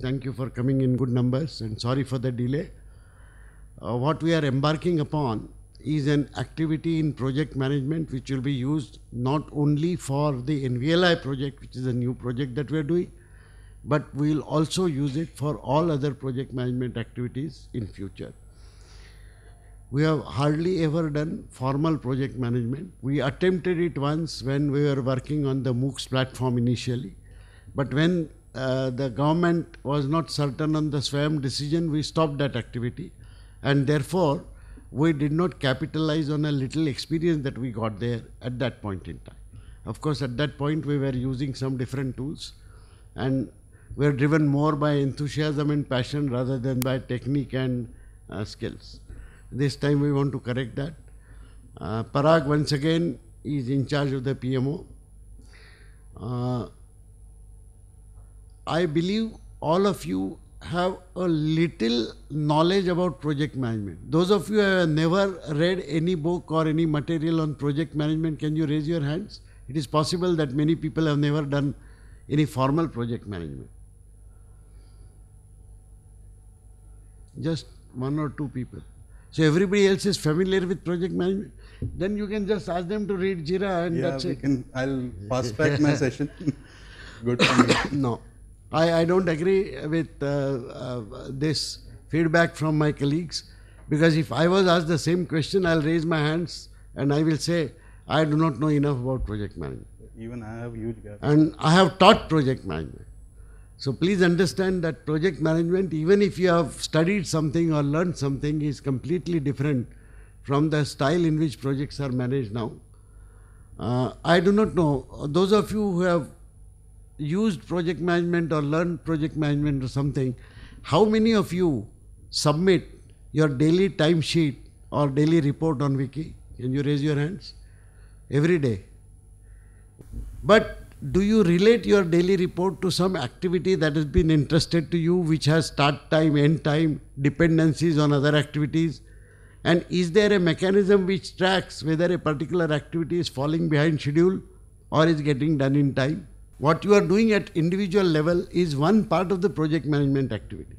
Thank you for coming in good numbers and sorry for the delay. Uh, what we are embarking upon is an activity in project management which will be used not only for the NVLI project, which is a new project that we are doing, but we will also use it for all other project management activities in future. We have hardly ever done formal project management. We attempted it once when we were working on the MOOCs platform initially. But when uh, the government was not certain on the SWAYAM decision, we stopped that activity. And therefore, we did not capitalize on a little experience that we got there at that point in time. Of course, at that point, we were using some different tools and we are driven more by enthusiasm and passion rather than by technique and uh, skills. This time we want to correct that. Uh, Parag once again is in charge of the PMO. Uh, I believe all of you have a little knowledge about project management. Those of you who have never read any book or any material on project management, can you raise your hands? It is possible that many people have never done any formal project management. Just one or two people. So everybody else is familiar with project management. Then you can just ask them to read Jira and Yeah, that's we it. can. I'll pass back my session. Good. No, I, I don't agree with uh, uh, this feedback from my colleagues because if I was asked the same question, I'll raise my hands and I will say, I do not know enough about project management. Even I have huge gap. And I have taught project management. So please understand that project management, even if you have studied something or learned something, is completely different from the style in which projects are managed now. Uh, I do not know. Those of you who have used project management or learned project management or something, how many of you submit your daily timesheet or daily report on Wiki? Can you raise your hands? Every day. But do you relate your daily report to some activity that has been interested to you, which has start time, end time, dependencies on other activities? And is there a mechanism which tracks whether a particular activity is falling behind schedule or is getting done in time? What you are doing at individual level is one part of the project management activity.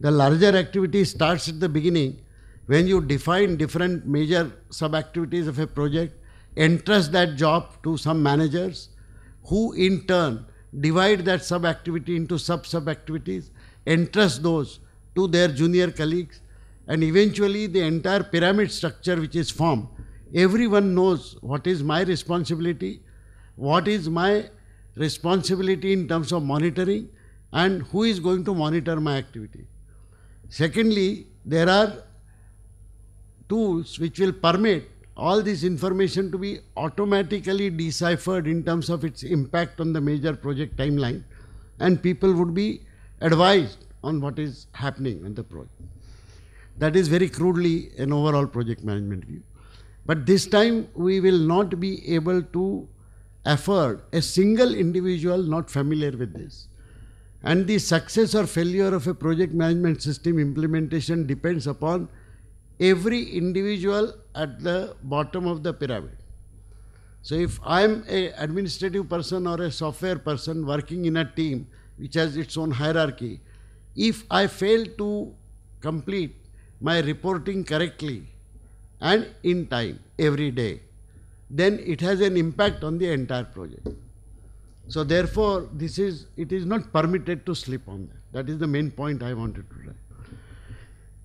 The larger activity starts at the beginning when you define different major sub activities of a project, entrust that job to some managers who in turn divide that sub activity into sub sub activities, entrust those to their junior colleagues, and eventually the entire pyramid structure which is formed. Everyone knows what is my responsibility, what is my responsibility in terms of monitoring, and who is going to monitor my activity. Secondly, there are tools which will permit all this information to be automatically deciphered in terms of its impact on the major project timeline, and people would be advised on what is happening in the project. That is very crudely an overall project management view. But this time we will not be able to afford a single individual not familiar with this. And the success or failure of a project management system implementation depends upon every individual at the bottom of the pyramid. So if I'm a administrative person or a software person working in a team which has its own hierarchy, if I fail to complete my reporting correctly and in time every day, then it has an impact on the entire project. So therefore, this is it is not permitted to slip on that. That is the main point I wanted to write.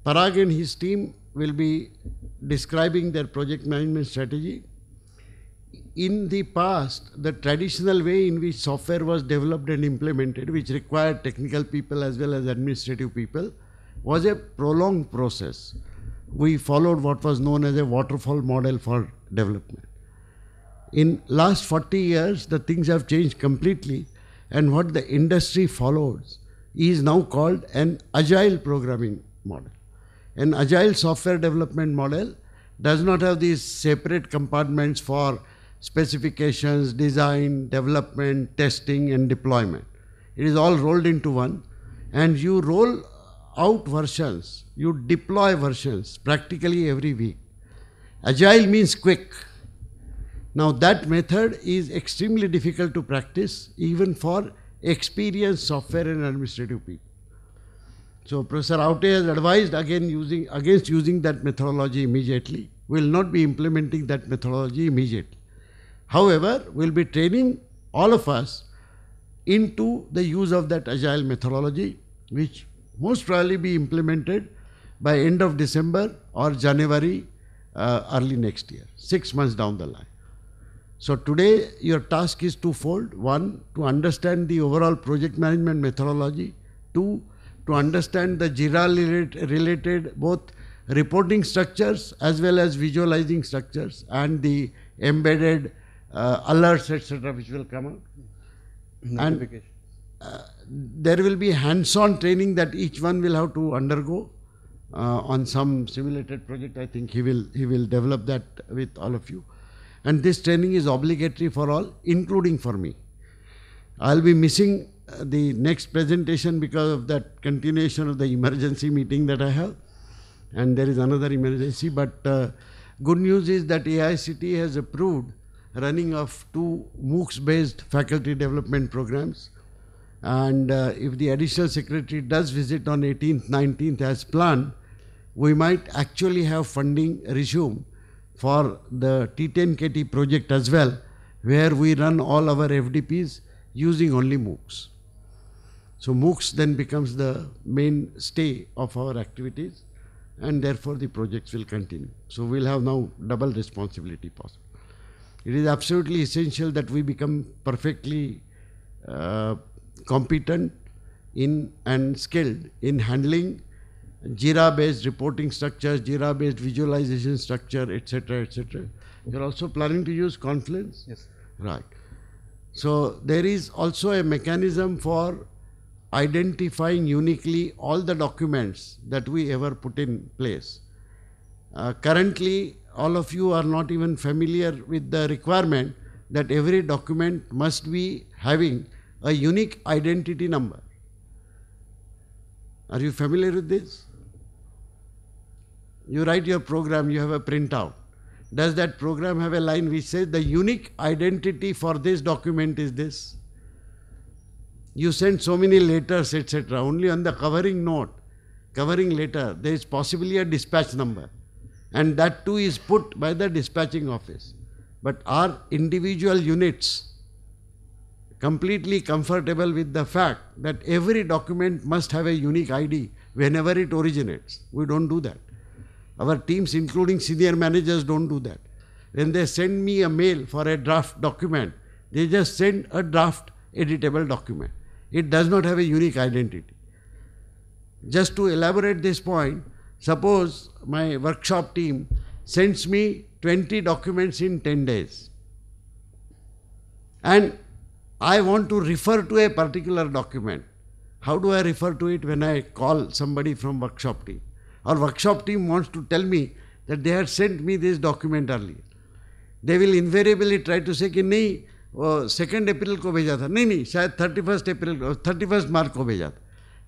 Parag and his team will be describing their project management strategy. In the past, the traditional way in which software was developed and implemented, which required technical people as well as administrative people, was a prolonged process. We followed what was known as a waterfall model for development. In last 40 years, the things have changed completely, and what the industry follows is now called an agile programming model. An agile software development model does not have these separate compartments for specifications, design, development, testing, and deployment. It is all rolled into one, and you roll out versions, you deploy versions practically every week. Agile means quick. Now, that method is extremely difficult to practice even for experienced software and administrative people. So Professor Aute has advised again using against using that methodology immediately. We will not be implementing that methodology immediately. However, we'll be training all of us into the use of that agile methodology, which most probably be implemented by end of December or January uh, early next year, six months down the line. So today your task is twofold. One, to understand the overall project management methodology. Two, to understand the JIRA related both reporting structures as well as visualizing structures and the embedded uh, alerts, etc., which will come out. And uh, there will be hands-on training that each one will have to undergo uh, on some simulated project. I think he will he will develop that with all of you, and this training is obligatory for all, including for me. I'll be missing uh, the next presentation because of that continuation of the emergency meeting that I have, and there is another emergency. But uh, good news is that AICT has approved running of two MOOCs-based faculty development programs. And uh, if the additional secretary does visit on 18th, 19th as planned, we might actually have funding resume for the T10KT project as well, where we run all our FDPs using only MOOCs. So MOOCs then becomes the mainstay of our activities and therefore the projects will continue. So we'll have now double responsibility possible. It is absolutely essential that we become perfectly uh, competent in and skilled in handling Jira based reporting structures, Jira based visualization structure, etc. etc. You're also planning to use Confluence? Yes. Right. So there is also a mechanism for identifying uniquely all the documents that we ever put in place. Uh, currently, all of you are not even familiar with the requirement that every document must be having a unique identity number. Are you familiar with this? You write your program, you have a printout. Does that program have a line which says the unique identity for this document is this? You send so many letters, etc. Only on the covering note, covering letter, there is possibly a dispatch number. And that too is put by the dispatching office. But are individual units completely comfortable with the fact that every document must have a unique ID whenever it originates? We don't do that. Our teams, including senior managers, don't do that. When they send me a mail for a draft document, they just send a draft editable document. It does not have a unique identity. Just to elaborate this point, suppose my workshop team sends me 20 documents in 10 days. And I want to refer to a particular document. How do I refer to it when I call somebody from workshop team? Our workshop team wants to tell me that they had sent me this document earlier. They will invariably try to say कि नहीं, वो second April को भेजा था। नहीं नहीं, शायद thirty first April thirty first March को भेजा था।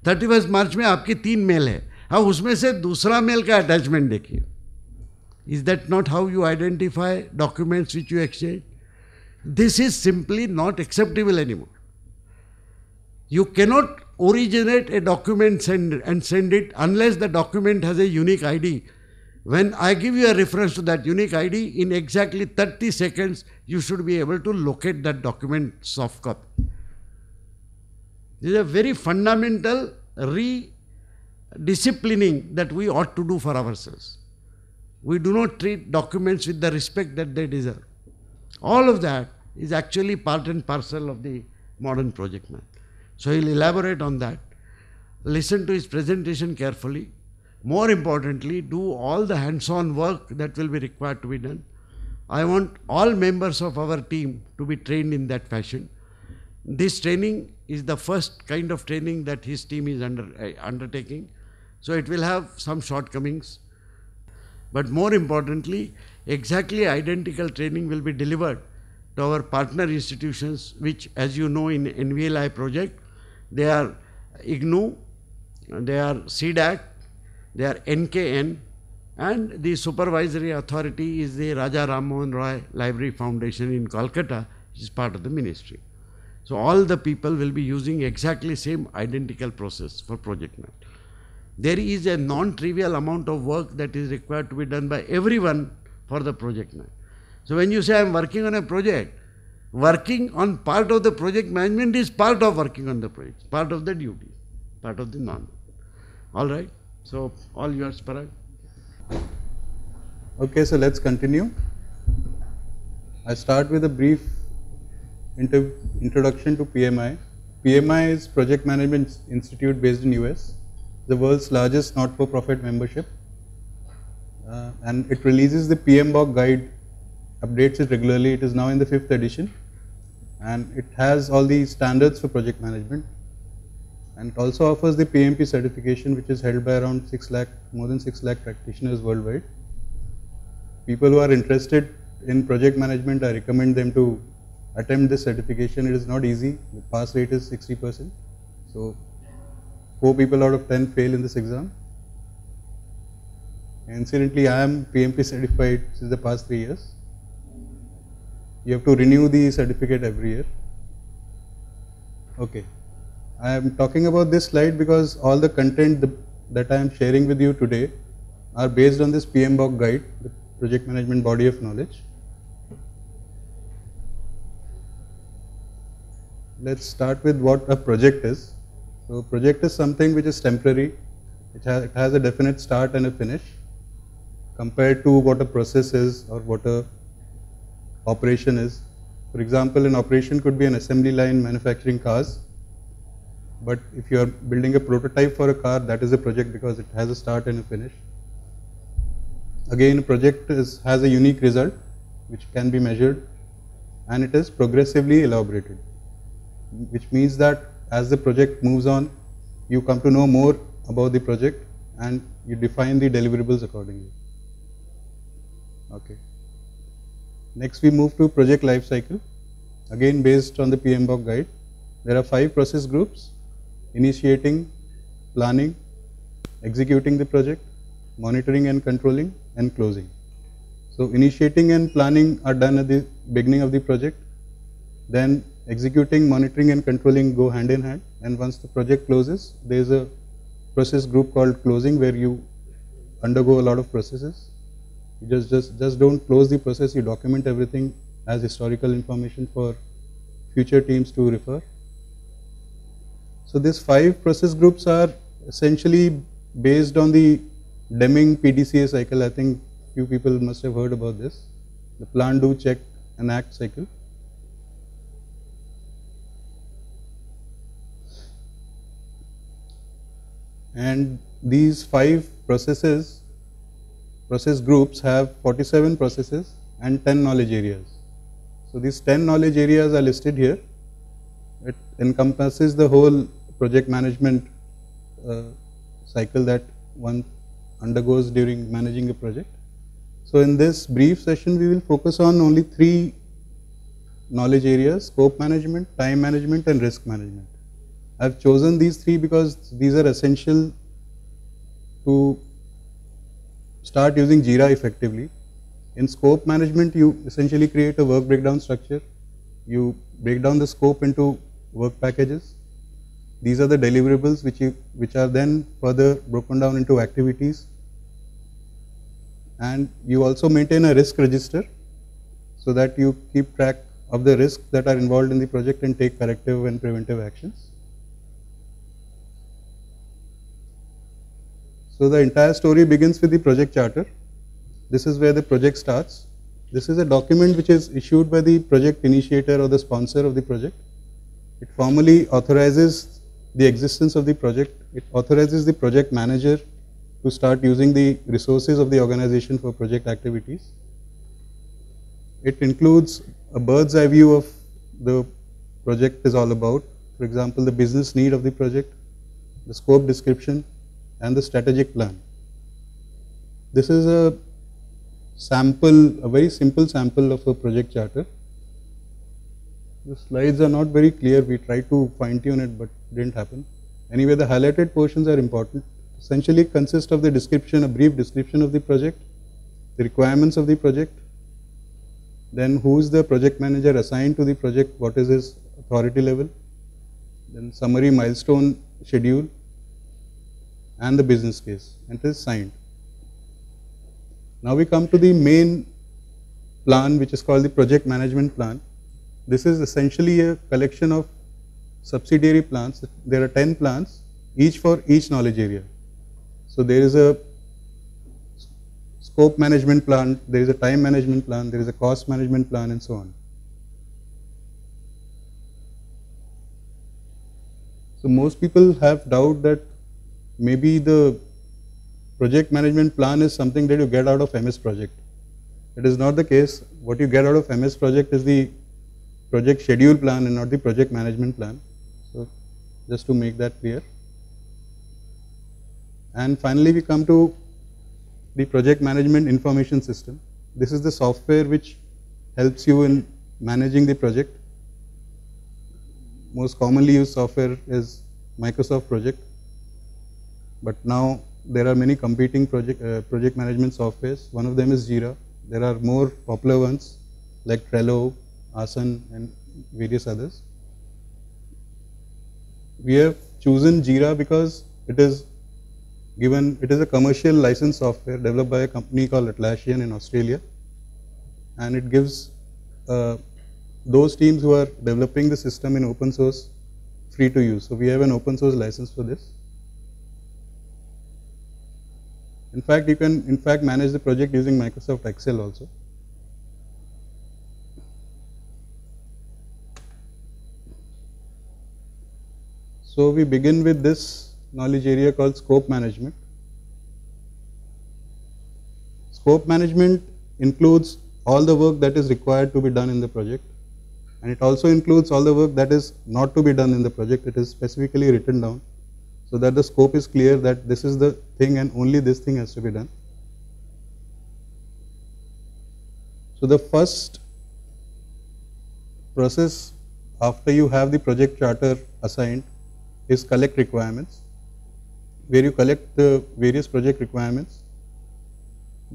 थर्टी फ़र्स्ट मार्च में आपकी तीन मेल है। हाँ उसमें से दूसरा मेल का अटैचमेंट देखिए। Is that not how you identify documents which you exchange this is simply not acceptable any more You cannot originate a document send, and send it unless the document has a unique ID. When I give you a reference to that unique ID, in exactly 30 seconds, you should be able to locate that document soft copy. This is a very fundamental redisciplining that we ought to do for ourselves. We do not treat documents with the respect that they deserve. All of that is actually part and parcel of the modern project man. So he'll elaborate on that. Listen to his presentation carefully. More importantly, do all the hands on work that will be required to be done. I want all members of our team to be trained in that fashion. This training is the first kind of training that his team is under, uh, undertaking. So it will have some shortcomings. But more importantly, exactly identical training will be delivered to our partner institutions, which, as you know, in NVLI project, they are IGNOU, they are CDAC, they are NKN, and the supervisory authority is the Raja Ram Mohan Roy Library Foundation in Kolkata, which is part of the ministry. So all the people will be using exactly same identical process for project map. there is a non-trivial amount of work that is required to be done by everyone for the project. Night. So when you say I'm working on a project, working on part of the project management is part of working on the project, part of the duty, part of the non. All right. So all yours, Parag. Okay, so let's continue. I start with a brief introduction to PMI. PMI is Project Management Institute based in US, the world's largest not-for-profit membership. Uh, and it releases the PMBOK guide, updates it regularly. It is now in the fifth edition and it has all the standards for project management and it also offers the PMP certification which is held by around 6 lakh, more than 6 lakh practitioners worldwide. People who are interested in project management, I recommend them to attempt this certification. It is not easy, the pass rate is 60%. So, 4 people out of 10 fail in this exam. Incidentally, I am PMP certified since the past 3 years you have to renew the certificate every year. Okay. I am talking about this slide because all the content that I am sharing with you today are based on this PMBOK guide, the project management body of knowledge. Let's start with what a project is. So project is something which is temporary, it has, it has a definite start and a finish compared to what a process is or what a operation is. For example, an operation could be an assembly line manufacturing cars, but if you are building a prototype for a car, that is a project because it has a start and a finish. Again, a project is, has a unique result which can be measured and it is progressively elaborated, which means that as the project moves on, you come to know more about the project and you define the deliverables accordingly. Okay. Next we move to project life cycle. Again based on the PMBOK guide. There are five process groups. Initiating, planning, executing the project, monitoring and controlling and closing. So initiating and planning are done at the beginning of the project. Then executing, monitoring and controlling go hand in hand and once the project closes there is a process group called closing where you undergo a lot of processes you just, just, just don't close the process, you document everything as historical information for future teams to refer. So these five process groups are essentially based on the Deming PDCA cycle. I think few people must have heard about this. The plan, do, check and act cycle. And these five processes process groups have 47 processes and 10 knowledge areas. So these 10 knowledge areas are listed here. It encompasses the whole project management uh, cycle that one undergoes during managing a project. So in this brief session, we will focus on only three knowledge areas, scope management, time management and risk management. I have chosen these three because these are essential to start using Jira effectively. In scope management, you essentially create a work breakdown structure. You break down the scope into work packages. These are the deliverables which, you, which are then further broken down into activities. And you also maintain a risk register so that you keep track of the risks that are involved in the project and take corrective and preventive actions. So the entire story begins with the project charter. This is where the project starts. This is a document which is issued by the project initiator or the sponsor of the project. It formally authorizes the existence of the project. It authorizes the project manager to start using the resources of the organization for project activities. It includes a bird's eye view of the project is all about. For example, the business need of the project, the scope description, and the strategic plan. This is a sample, a very simple sample of a project charter. The slides are not very clear. We tried to fine tune it, but didn't happen. Anyway, the highlighted portions are important. Essentially consist of the description, a brief description of the project, the requirements of the project, then who is the project manager assigned to the project, what is his authority level, then summary milestone schedule, and the business case and it is signed. Now we come to the main plan which is called the project management plan. This is essentially a collection of subsidiary plans. There are 10 plans, each for each knowledge area. So there is a scope management plan, there is a time management plan, there is a cost management plan and so on. So most people have doubt that maybe the project management plan is something that you get out of MS project. It is not the case. What you get out of MS project is the project schedule plan and not the project management plan. So just to make that clear. And finally we come to the project management information system. This is the software which helps you in managing the project. Most commonly used software is Microsoft Project. But now there are many competing project, uh, project management softwares. One of them is Jira. There are more popular ones like Trello, Asana and various others. We have chosen Jira because it is given, it is a commercial license software developed by a company called Atlassian in Australia and it gives uh, those teams who are developing the system in open source free to use. So we have an open source license for this. In fact, you can in fact manage the project using Microsoft Excel also. So we begin with this knowledge area called scope management. Scope management includes all the work that is required to be done in the project and it also includes all the work that is not to be done in the project. It is specifically written down so that the scope is clear that this is the thing and only this thing has to be done. So the first process after you have the project charter assigned is collect requirements where you collect the various project requirements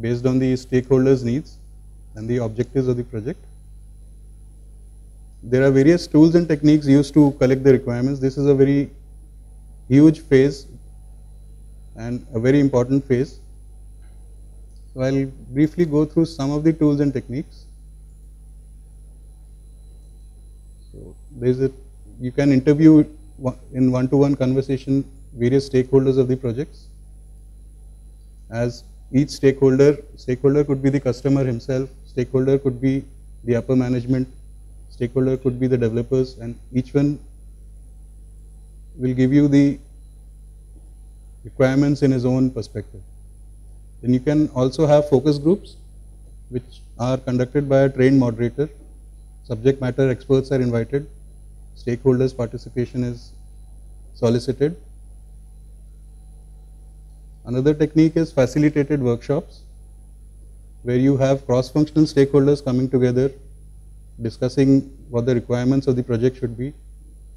based on the stakeholders needs and the objectives of the project there are various tools and techniques used to collect the requirements. This is a very huge phase and a very important phase. So I'll briefly go through some of the tools and techniques. So there's a you can interview in one-to-one -one conversation various stakeholders of the projects. As each stakeholder, stakeholder could be the customer himself, stakeholder could be the upper management, stakeholder could be the developers and each one will give you the requirements in his own perspective. Then you can also have focus groups which are conducted by a trained moderator. Subject matter experts are invited. Stakeholders participation is solicited. Another technique is facilitated workshops where you have cross-functional stakeholders coming together discussing what the requirements of the project should be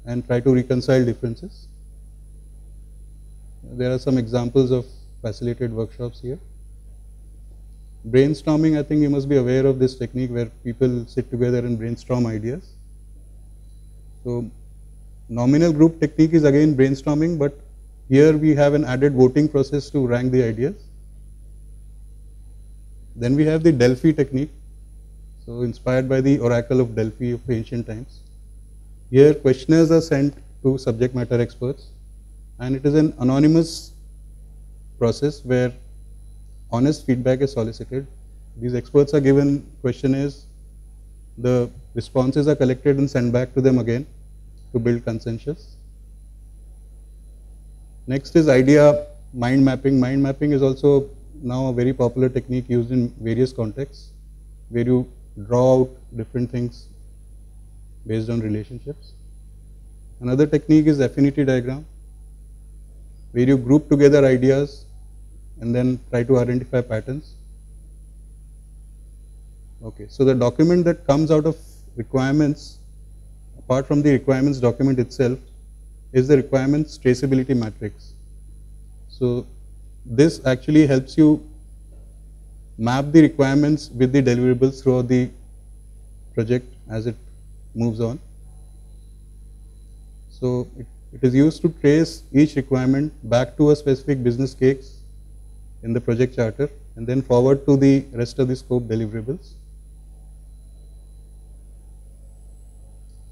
and try to reconcile differences. There are some examples of facilitated workshops here. Brainstorming, I think you must be aware of this technique where people sit together and brainstorm ideas. So, nominal group technique is again brainstorming, but here we have an added voting process to rank the ideas. Then we have the Delphi technique, so inspired by the oracle of Delphi of ancient times. Here questionnaires are sent to subject matter experts and it is an anonymous process where honest feedback is solicited. These experts are given questionnaires, the responses are collected and sent back to them again to build consensus. Next is idea mind mapping. Mind mapping is also now a very popular technique used in various contexts where you draw out different things based on relationships. Another technique is affinity diagram where you group together ideas and then try to identify patterns. Okay, so the document that comes out of requirements apart from the requirements document itself is the requirements traceability matrix. So this actually helps you map the requirements with the deliverables throughout the project as it moves on. So it It is used to trace each requirement back to a specific business case in the project charter and then forward to the rest of the scope deliverables.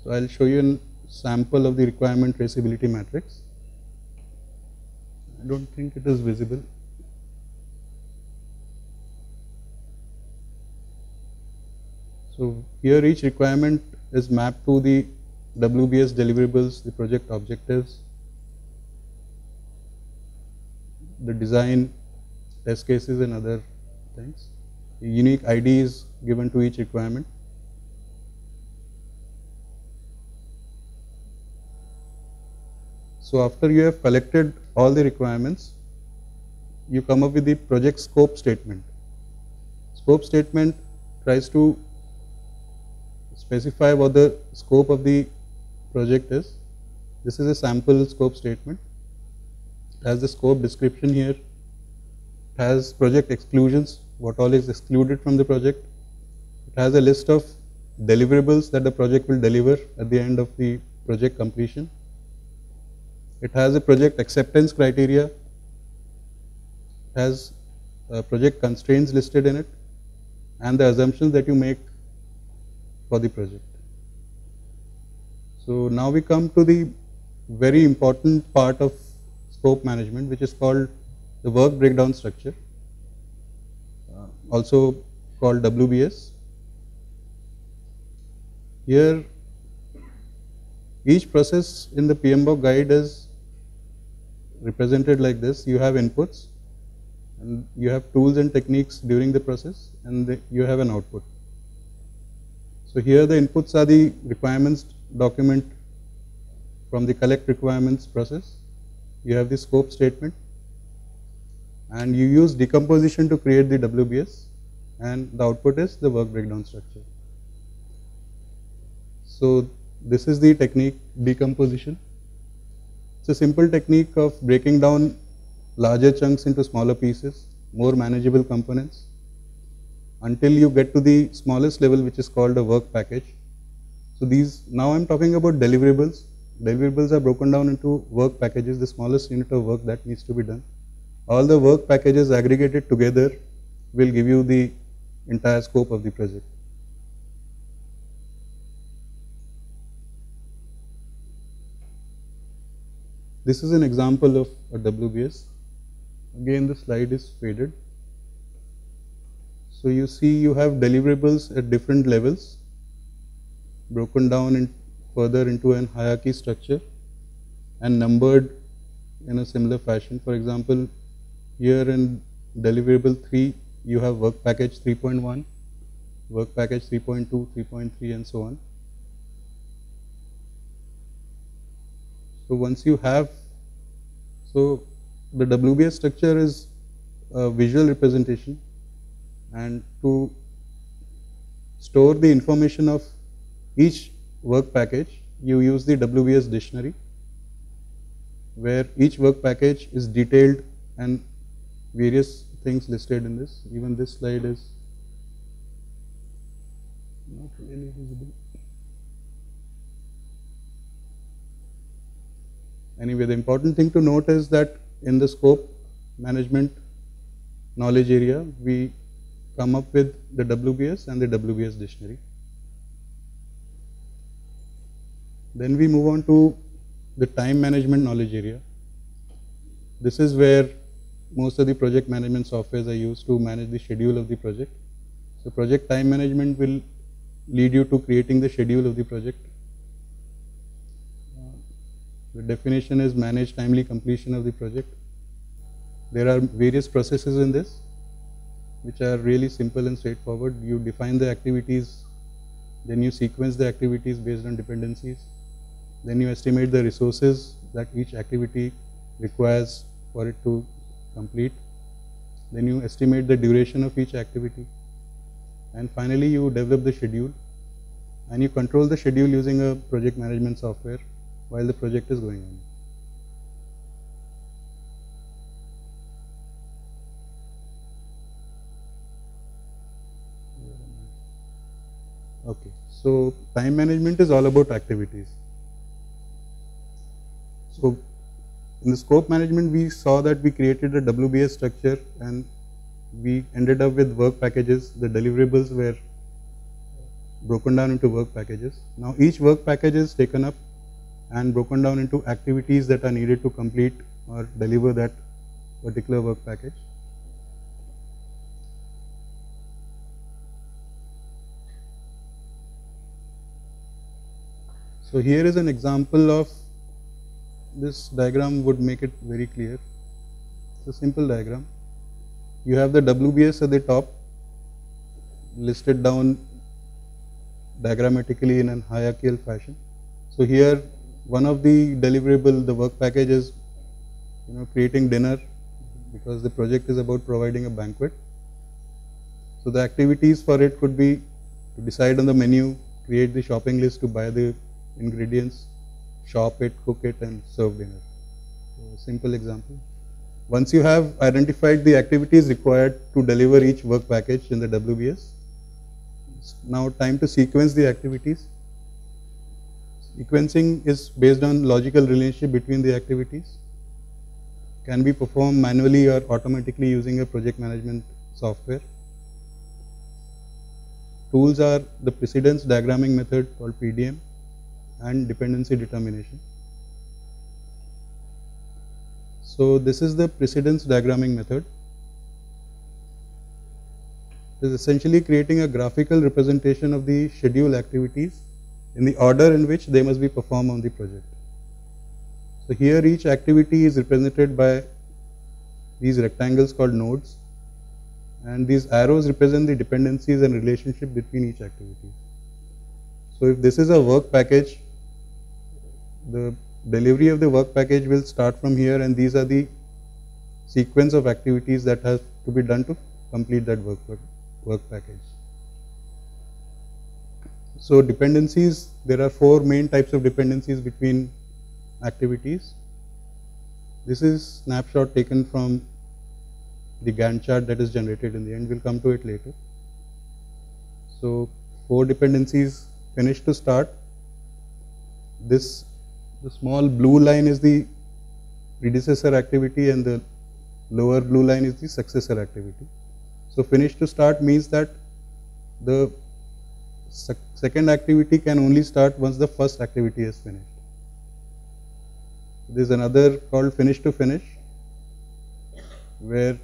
So I'll show you a sample of the requirement traceability matrix. I don't think it is visible. So here each requirement is mapped to the WBS deliverables, the project objectives, the design, test cases and other things. Unique ID is given to each requirement. So after you have collected all the requirements, you come up with the project scope statement. Scope statement tries to specify what the scope of the project is. This is a sample scope statement. It has the scope description here. It has project exclusions, what all is excluded from the project. It has a list of deliverables that the project will deliver at the end of the project completion. It has a project acceptance criteria. It has uh, project constraints listed in it and the assumptions that you make for the project. So now we come to the very important part of scope management which is called the work breakdown structure uh, also called WBS. Here each process in the PMBOK guide is represented like this. You have inputs and you have tools and techniques during the process and the, you have an output. So here the inputs are the requirements document from the collect requirements process. You have the scope statement and you use decomposition to create the WBS and the output is the work breakdown structure. So this is the technique decomposition. It's a simple technique of breaking down larger chunks into smaller pieces, more manageable components until you get to the smallest level which is called a work package. So these, now I am talking about deliverables. Deliverables are broken down into work packages, the smallest unit of work that needs to be done. All the work packages aggregated together will give you the entire scope of the project. This is an example of a WBS. Again the slide is faded. So you see you have deliverables at different levels broken down in further into an hierarchy structure and numbered in a similar fashion. For example, here in deliverable 3 you have work package 3.1, work package 3.2, 3.3 and so on. So once you have, so the WBS structure is a visual representation and to store the information of each work package you use the WBS dictionary where each work package is detailed and various things listed in this. Even this slide is not really visible. Anyway the important thing to note is that in the scope management knowledge area we come up with the WBS and the WBS dictionary. Then we move on to the time management knowledge area. This is where most of the project management softwares are used to manage the schedule of the project. So project time management will lead you to creating the schedule of the project. The definition is manage timely completion of the project. There are various processes in this which are really simple and straightforward. You define the activities, then you sequence the activities based on dependencies, then you estimate the resources that each activity requires for it to complete, then you estimate the duration of each activity, and finally you develop the schedule and you control the schedule using a project management software while the project is going on. Okay, so time management is all about activities. So in the scope management, we saw that we created a WBS structure and we ended up with work packages. The deliverables were broken down into work packages. Now each work package is taken up and broken down into activities that are needed to complete or deliver that particular work package. So here is an example of this diagram would make it very clear. It's a simple diagram. You have the WBS at the top listed down diagrammatically in an hierarchical fashion. So here one of the deliverable, the work package is you know creating dinner because the project is about providing a banquet. So the activities for it could be to decide on the menu, create the shopping list to buy the ingredients, shop it, cook it and serve dinner. So simple example. Once you have identified the activities required to deliver each work package in the WBS, it's now time to sequence the activities. Sequencing is based on logical relationship between the activities. Can be performed manually or automatically using a project management software. Tools are the precedence diagramming method called PDM and dependency determination. So this is the precedence diagramming method. It is essentially creating a graphical representation of the schedule activities in the order in which they must be performed on the project. So here each activity is represented by these rectangles called nodes and these arrows represent the dependencies and relationship between each activity. So if this is a work package the delivery of the work package will start from here and these are the sequence of activities that has to be done to complete that work, work, package. So dependencies, there are four main types of dependencies between activities. This is snapshot taken from the Gantt chart that is generated in the end. We'll come to it later. So four dependencies finish to start. This the small blue line is the predecessor activity and the lower blue line is the successor activity. So finish to start means that the second activity can only start once the first activity is finished. There is another called finish to finish where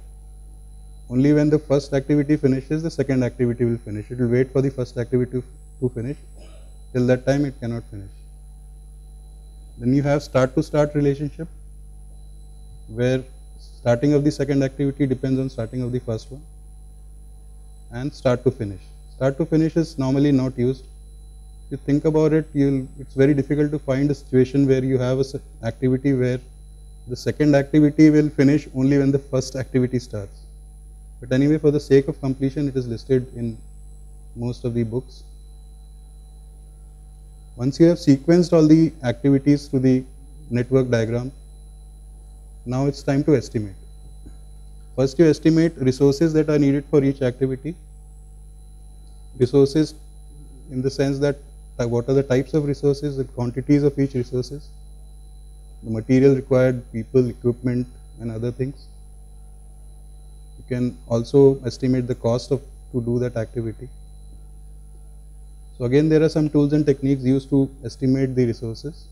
only when the first activity finishes the second activity will finish. It will wait for the first activity to finish till that time it cannot finish. Then you have start to start relationship where starting of the second activity depends on starting of the first one and start to finish. Start to finish is normally not used. If you think about it, it's very difficult to find a situation where you have a activity where the second activity will finish only when the first activity starts. But anyway, for the sake of completion, it is listed in most of the books. Once you have sequenced all the activities to the network diagram, now it's time to estimate. First you estimate resources that are needed for each activity. Resources in the sense that what are the types of resources, the quantities of each resources, the material required, people, equipment and other things. You can also estimate the cost of to do that activity. So again there are some tools and techniques used to estimate the resources.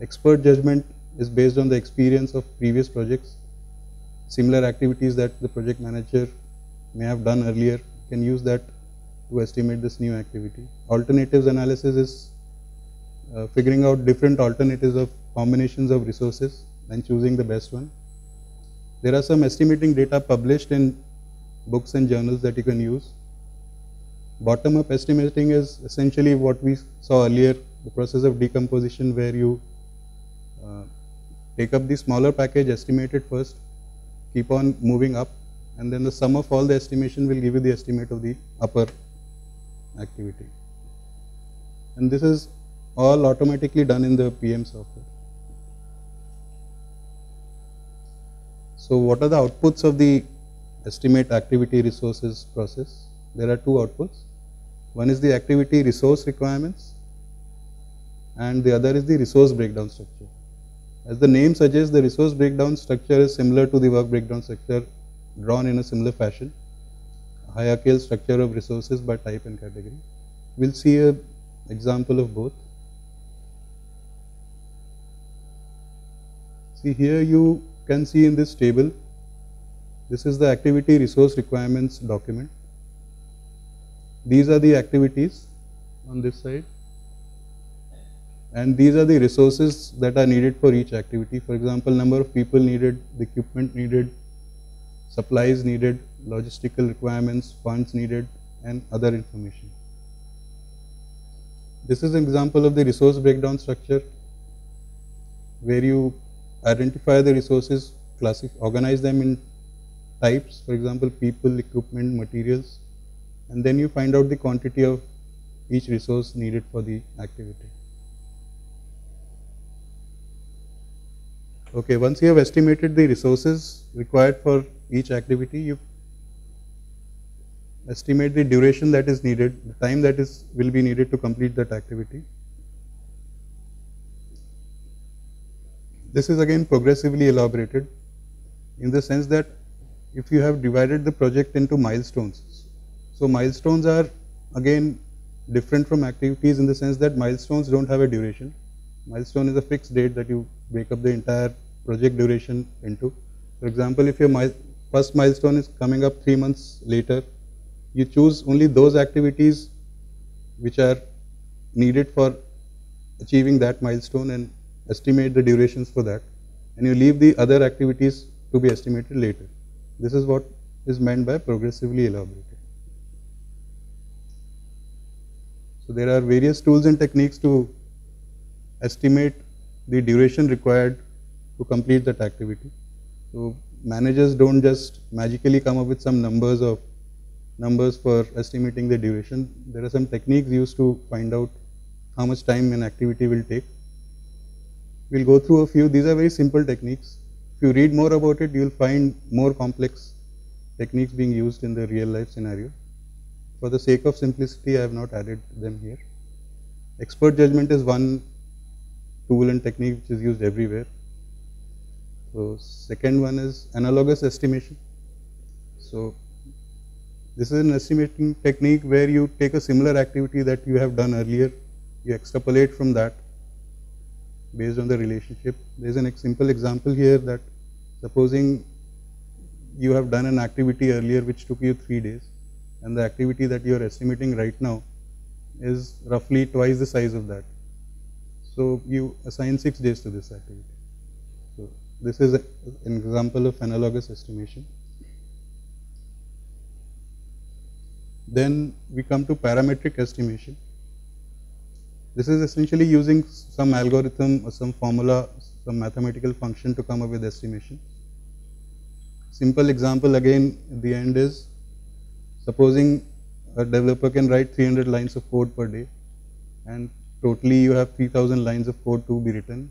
Expert judgment is based on the experience of previous projects. Similar activities that the project manager may have done earlier can use that to estimate this new activity. Alternatives analysis is uh, figuring out different alternatives of combinations of resources and choosing the best one. There are some estimating data published in books and journals that you can use Bottom up estimating is essentially what we saw earlier, the process of decomposition where you uh, take up the smaller package, estimate it first, keep on moving up, and then the sum of all the estimation will give you the estimate of the upper activity. And this is all automatically done in the PM software. So what are the outputs of the estimate activity resources process? There are two outputs. One is the activity resource requirements and the other is the resource breakdown structure. As the name suggests, the resource breakdown structure is similar to the work breakdown structure drawn in a similar fashion. Hierarchical structure of resources by type and category. We'll see a example of both. See here you can see in this table, this is the activity resource requirements document. These are the activities on this side and these are the resources that are needed for each activity. For example, number of people needed, the equipment needed, supplies needed, logistical requirements, funds needed and other information. This is an example of the resource breakdown structure where you identify the resources, classify, organize them in types, for example, people, equipment, materials, and then you find out the quantity of each resource needed for the activity. Okay, once you have estimated the resources required for each activity, you estimate the duration that is needed, the time that is will be needed to complete that activity. This is again progressively elaborated in the sense that if you have divided the project into milestones, so milestones are again different from activities in the sense that milestones don't have a duration. Milestone is a fixed date that you break up the entire project duration into. For example, if your mi first milestone is coming up three months later, you choose only those activities which are needed for achieving that milestone and estimate the durations for that and you leave the other activities to be estimated later. This is what is meant by progressively elaborated. So there are various tools and techniques to estimate the duration required to complete that activity. So managers don't just magically come up with some numbers of numbers for estimating the duration. There are some techniques used to find out how much time an activity will take. We'll go through a few. These are very simple techniques. If you read more about it, you'll find more complex techniques being used in the real life scenario. For the sake of simplicity, I have not added them here. Expert judgment is one tool and technique which is used everywhere. So second one is analogous estimation. So this is an estimating technique where you take a similar activity that you have done earlier, you extrapolate from that based on the relationship. There is a simple example here that supposing you have done an activity earlier which took you three days and the activity that you are estimating right now is roughly twice the size of that. So you assign six days to this activity. So this is an example of analogous estimation. Then we come to parametric estimation. This is essentially using some algorithm or some formula, some mathematical function to come up with estimation. Simple example again at the end is supposing a developer can write 300 lines of code per day and totally you have 3000 lines of code to be written.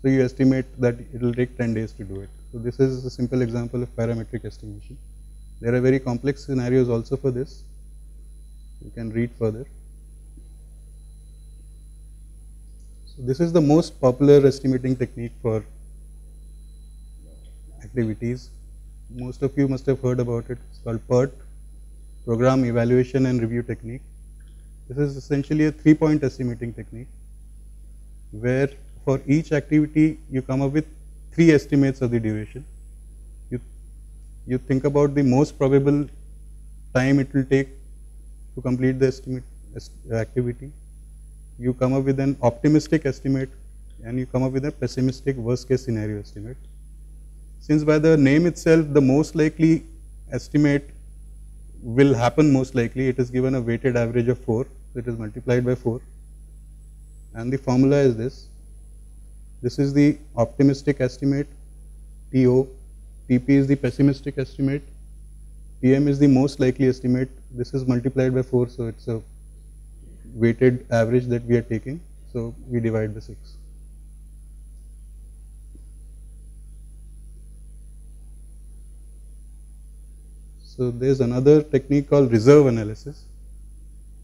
So you estimate that it will take 10 days to do it. So this is a simple example of parametric estimation. There are very complex scenarios also for this. You can read further. So this is the most popular estimating technique for activities. Most of you must have heard about it. It's called PERT, Program Evaluation and Review Technique. This is essentially a three-point estimating technique where for each activity you come up with three estimates of the duration. You, you think about the most probable time it will take to complete the estimate activity you come up with an optimistic estimate and you come up with a pessimistic worst case scenario estimate. Since by the name itself the most likely estimate will happen most likely. It is given a weighted average of 4 so it is multiplied by 4 and the formula is this. This is the optimistic estimate. TO, TP is the pessimistic estimate, PM is the most likely estimate. This is multiplied by 4 so it's a weighted average that we are taking. So we divide by 6. So there's another technique called reserve analysis.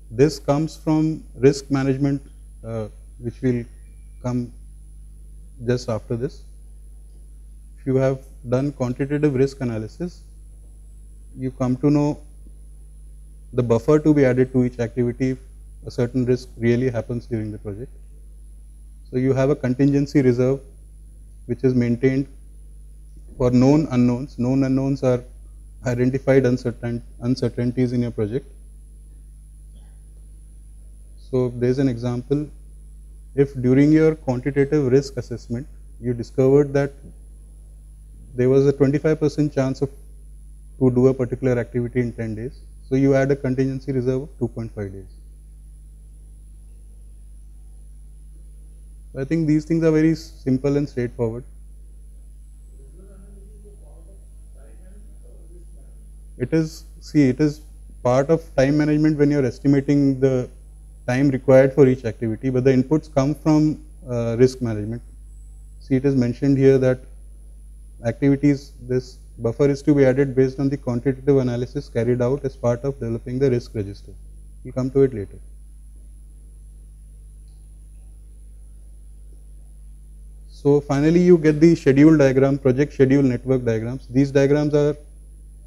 This comes from risk management, uh, which will come just after this. If you have done quantitative risk analysis, you come to know the buffer to be added to each activity if a certain risk really happens during the project. So you have a contingency reserve which is maintained for known unknowns. Known unknowns are identified uncertain, uncertainties in your project. So there is an example, if during your quantitative risk assessment you discovered that there was a 25% chance of to do a particular activity in 10 days, so you add a contingency reserve of 2.5 days. I think these things are very simple and straightforward. It is, see, it is part of time management when you are estimating the time required for each activity, but the inputs come from uh, risk management. See, it is mentioned here that activities, this buffer is to be added based on the quantitative analysis carried out as part of developing the risk register. We'll come to it later. So finally you get the schedule diagram, project schedule network diagrams. These diagrams are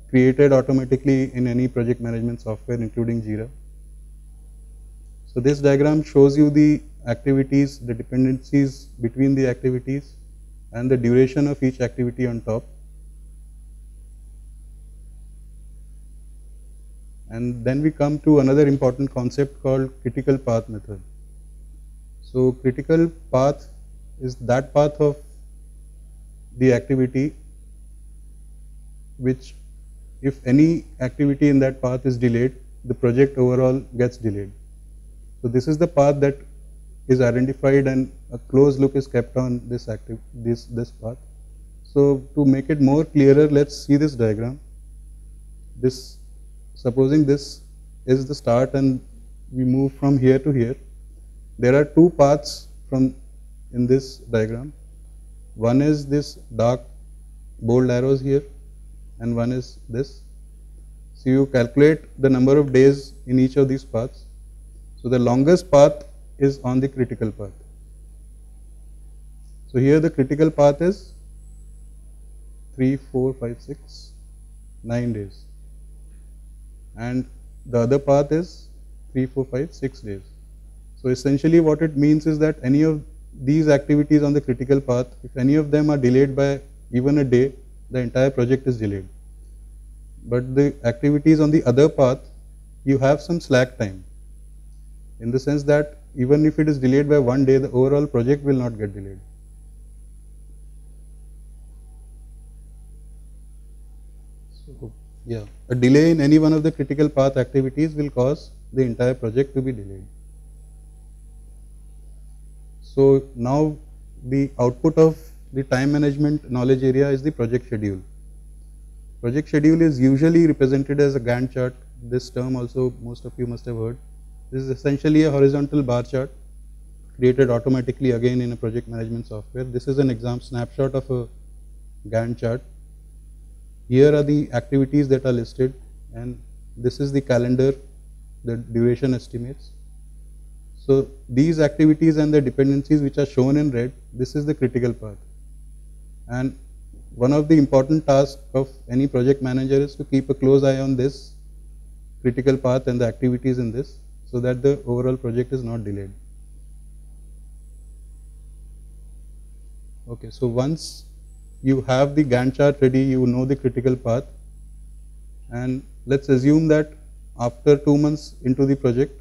created automatically in any project management software including Jira. So this diagram shows you the activities, the dependencies between the activities and the duration of each activity on top. And then we come to another important concept called critical path method. So critical path is that path of the activity which if any activity in that path is delayed, the project overall gets delayed. So this is the path that is identified and a close loop is kept on this active this this path. So to make it more clearer, let's see this diagram. This supposing this is the start and we move from here to here. There are two paths from in this diagram. One is this dark bold arrows here and one is this. So you calculate the number of days in each of these paths. So the longest path is on the critical path. So here the critical path is 3, 4, 5, 6, 9 days. And the other path is 3, 4, 5, 6 days. So essentially what it means is that any of these activities on the critical path, if any of them are delayed by even a day, the entire project is delayed. But the activities on the other path, you have some slack time in the sense that even if it is delayed by one day, the overall project will not get delayed. So, yeah, a delay in any one of the critical path activities will cause the entire project to be delayed. So now the output of the time management knowledge area is the project schedule. Project schedule is usually represented as a Gantt chart. This term also most of you must have heard. This is essentially a horizontal bar chart created automatically again in a project management software. This is an exam snapshot of a Gantt chart. Here are the activities that are listed and this is the calendar, the duration estimates. So these activities and the dependencies which are shown in red, this is the critical path. And one of the important tasks of any project manager is to keep a close eye on this critical path and the activities in this so that the overall project is not delayed. Okay, so once you have the Gantt chart ready, you know the critical path and let's assume that after two months into the project,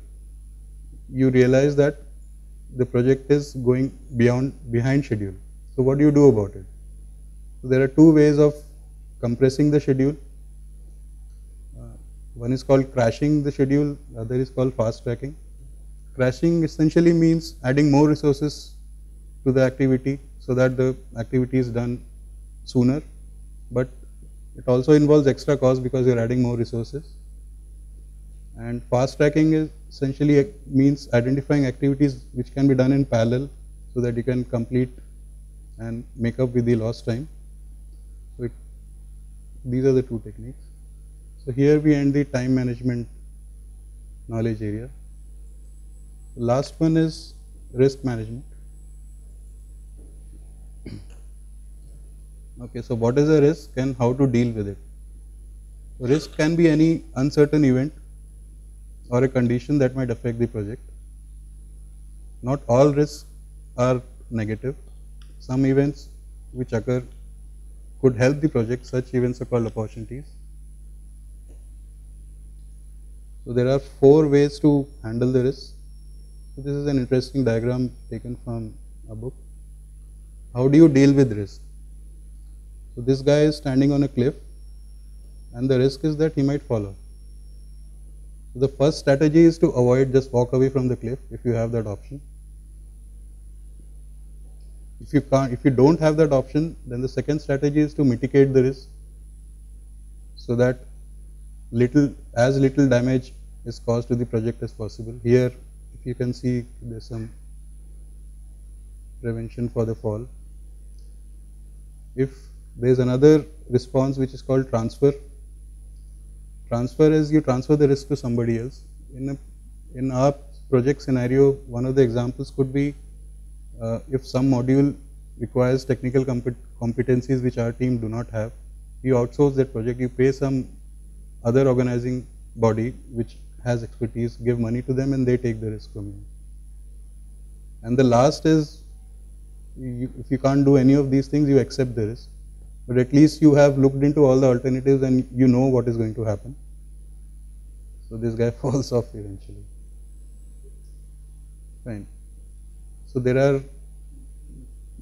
you realize that the project is going beyond behind schedule. So what do you do about it? There are two ways of compressing the schedule. Uh, one is called crashing the schedule, the other is called fast tracking. Crashing essentially means adding more resources to the activity so that the activity is done sooner, but it also involves extra cost because you are adding more resources. And fast tracking is essentially means identifying activities which can be done in parallel so that you can complete and make up with the lost time. These are the two techniques. So here we end the time management knowledge area. Last one is risk management. Okay, so what is a risk and how to deal with it? So Risk can be any uncertain event or a condition that might affect the project. Not all risks are negative. Some events which occur could help the project, such events are called opportunities. So there are four ways to handle the risk. So this is an interesting diagram taken from a book. How do you deal with risk? So this guy is standing on a cliff and the risk is that he might fall off. So the first strategy is to avoid just walk away from the cliff if you have that option. If you can't, if you don't have that option, then the second strategy is to mitigate the risk so that little as little damage is caused to the project as possible. Here, if you can see, there's some prevention for the fall. If there's another response which is called transfer. Transfer is you transfer the risk to somebody else. In a, in our project scenario, one of the examples could be uh, if some module requires technical competencies which our team do not have, you outsource that project, you pay some other organizing body which has expertise, give money to them and they take the risk from you. And the last is, you, if you can't do any of these things, you accept the risk but at least you have looked into all the alternatives and you know what is going to happen. So this guy falls off eventually. Fine. So there are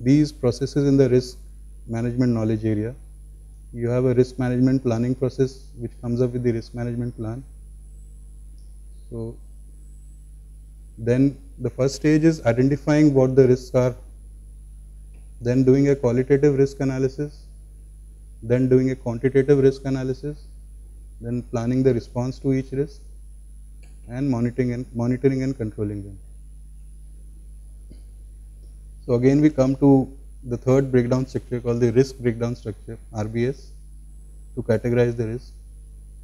these processes in the risk management knowledge area. You have a risk management planning process which comes up with the risk management plan. So then the first stage is identifying what the risks are, then doing a qualitative risk analysis, then doing a quantitative risk analysis, then planning the response to each risk, and monitoring and monitoring and controlling them. So again we come to the third breakdown structure called the risk breakdown structure RBS to categorize the risk.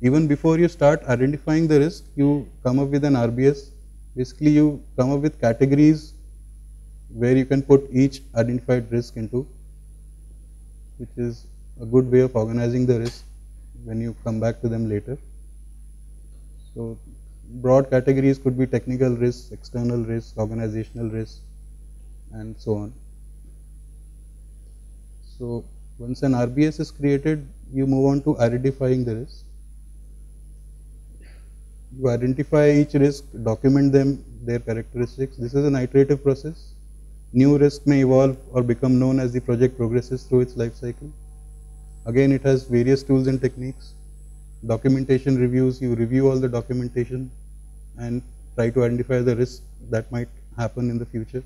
Even before you start identifying the risk, you come up with an RBS. Basically, you come up with categories where you can put each identified risk into, which is a good way of organizing the risk when you come back to them later. So broad categories could be technical risks, external risks, organizational risks and so on. So once an RBS is created, you move on to identifying the risk. You identify each risk, document them, their characteristics. This is an iterative process. New risk may evolve or become known as the project progresses through its life cycle. Again, it has various tools and techniques. Documentation reviews, you review all the documentation and try to identify the risk that might happen in the future.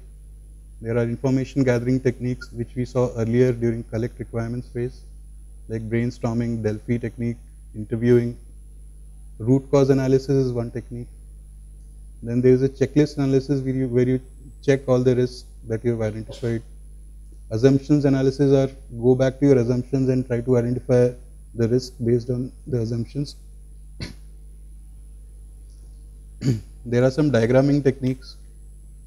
There are information gathering techniques which we saw earlier during collect requirements phase, like brainstorming, Delphi technique, interviewing. Root cause analysis is one technique. Then there is a checklist analysis where you, where you check all the risks that you have identified Assumptions analysis are go back to your assumptions and try to identify the risk based on the assumptions. there are some diagramming techniques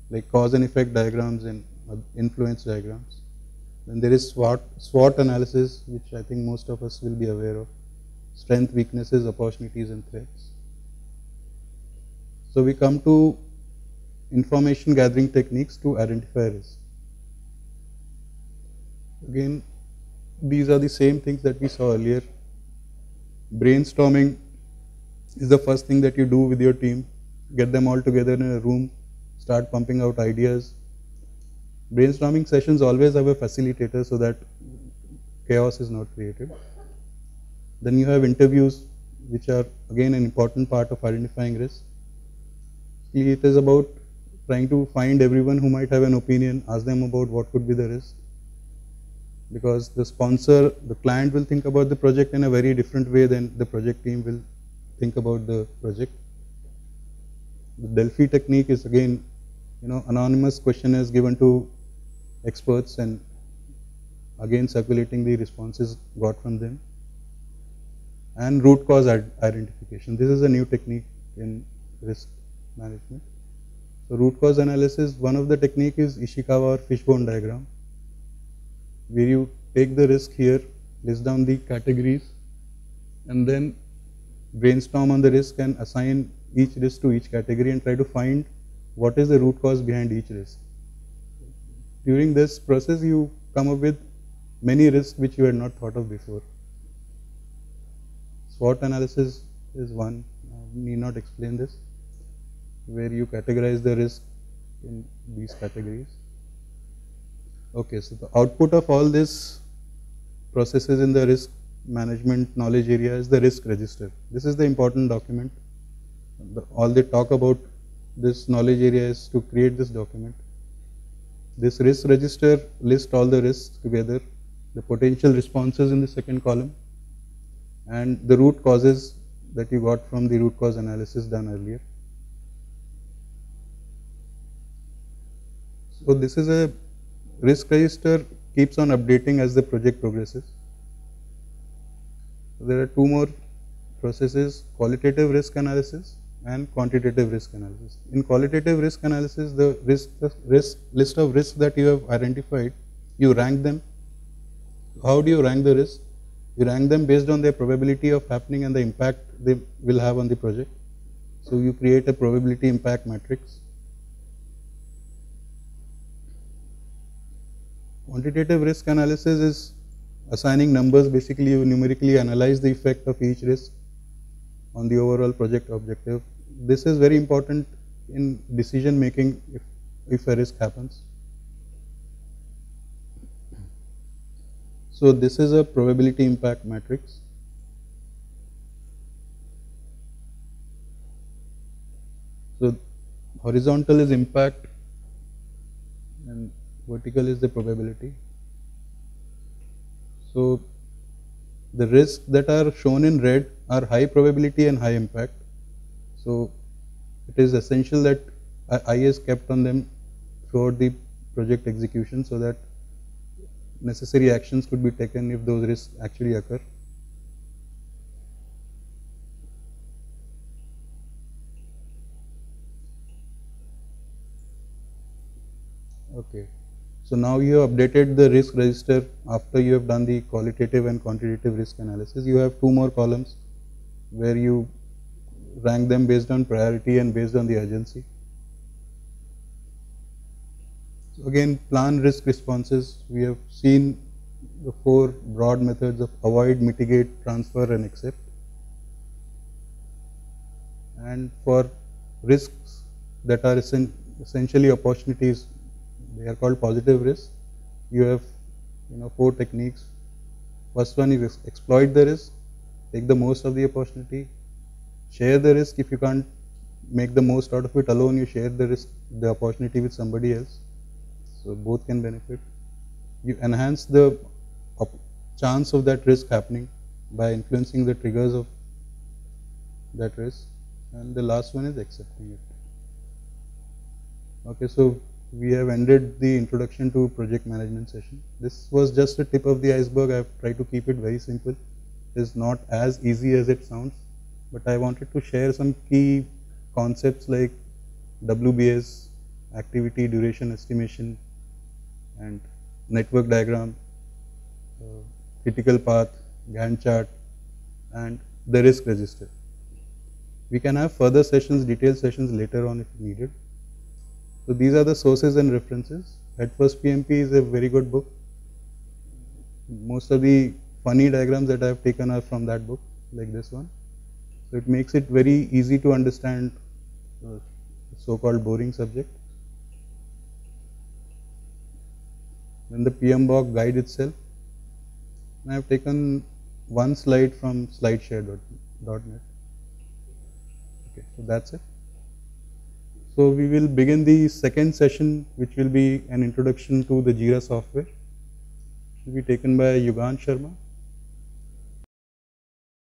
like cause and effect diagrams and uh, influence diagrams. Then there is SWOT, SWOT analysis, which I think most of us will be aware of. Strength, weaknesses, opportunities and threats. So we come to information gathering techniques to identify risk. Again, these are the same things that we saw earlier. Brainstorming is the first thing that you do with your team. Get them all together in a room, start pumping out ideas. Brainstorming sessions always have a facilitator so that chaos is not created. Then you have interviews, which are again an important part of identifying risk. It is about trying to find everyone who might have an opinion, ask them about what could be the risk, because the sponsor, the client will think about the project in a very different way than the project team will think about the project. The Delphi technique is again, you know, anonymous questionnaires given to experts and again circulating the responses got from them. And root cause identification. This is a new technique in risk management. So root cause analysis, one of the technique is Ishikawa or fishbone diagram where you take the risk here, list down the categories, and then brainstorm on the risk and assign each risk to each category and try to find what is the root cause behind each risk. During this process, you come up with many risks which you had not thought of before. SWOT analysis is one, I need not explain this, where you categorize the risk in these categories. Okay, so the output of all this processes in the risk management knowledge area is the risk register. This is the important document. The, all they talk about this knowledge area is to create this document. This risk register lists all the risks together, the potential responses in the second column, and the root causes that you got from the root cause analysis done earlier. So this is a risk register keeps on updating as the project progresses. There are two more processes, qualitative risk analysis and quantitative risk analysis. In qualitative risk analysis, the risk, the risk list of risks that you have identified, you rank them. How do you rank the risks? You rank them based on their probability of happening and the impact they will have on the project. So you create a probability impact matrix. Quantitative risk analysis is assigning numbers, basically you numerically analyze the effect of each risk on the overall project objective. This is very important in decision making if, if a risk happens. So this is a probability impact matrix. So horizontal is impact and vertical is the probability. So the risks that are shown in red are high probability and high impact. So it is essential that eye is kept on them throughout the project execution so that necessary actions could be taken if those risks actually occur. Okay. So now you have updated the risk register after you have done the qualitative and quantitative risk analysis. You have two more columns where you rank them based on priority and based on the urgency. So again, plan risk responses. We have seen the four broad methods of avoid, mitigate, transfer, and accept. And for risks that are essentially opportunities they are called positive risks. You have you know four techniques. First one is exploit the risk, take the most of the opportunity, share the risk if you can't make the most out of it alone, you share the risk, the opportunity with somebody else. So both can benefit. You enhance the chance of that risk happening by influencing the triggers of that risk. And the last one is accepting it. Okay, so we have ended the introduction to project management session. This was just a tip of the iceberg. I've tried to keep it very simple. It is not as easy as it sounds, but I wanted to share some key concepts like WBS, activity duration estimation, and network diagram, uh, critical path, Gantt chart, and the risk register. We can have further sessions, detailed sessions later on if needed. So these are the sources and references. Head First PMP is a very good book. Most of the funny diagrams that I have taken are from that book, like this one. So it makes it very easy to understand the so-called boring subject. Then the PMBOK guide itself. And I have taken one slide from slideshare.net. Okay, so that's it. So we will begin the second session which will be an introduction to the Jira software. It will be taken by Yugan Sharma.